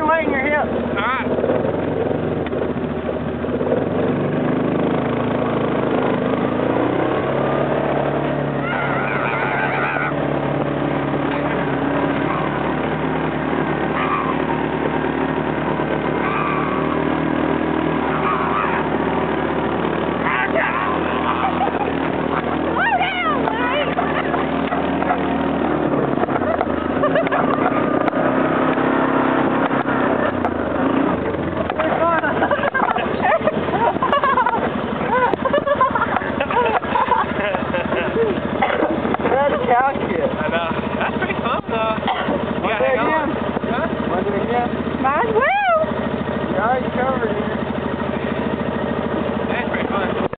you're laying your hips. All right. fuck yeah. I know. That's pretty cool.